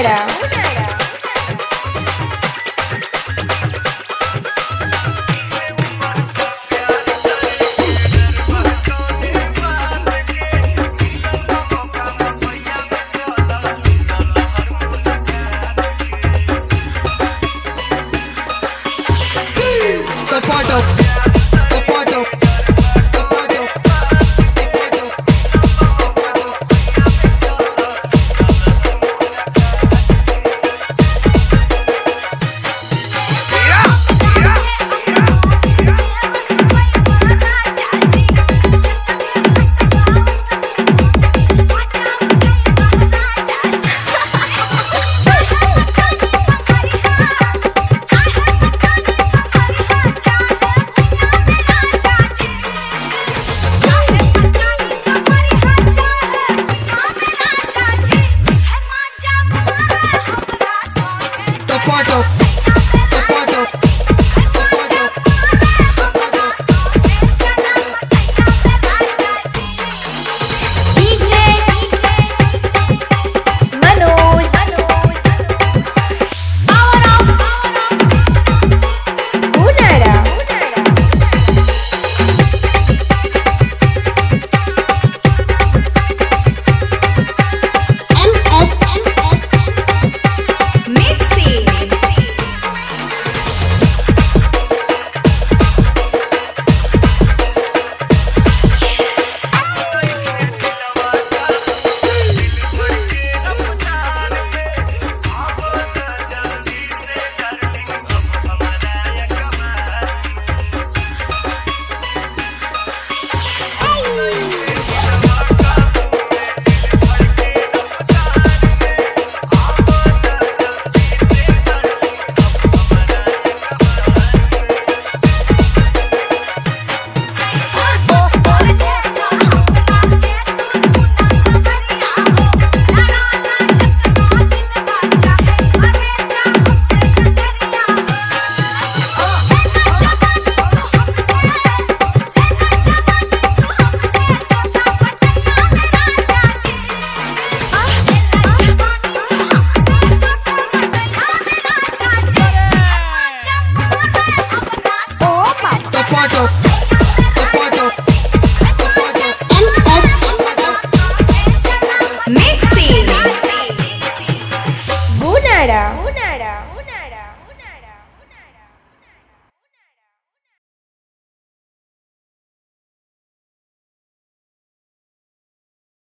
Florida. Like a.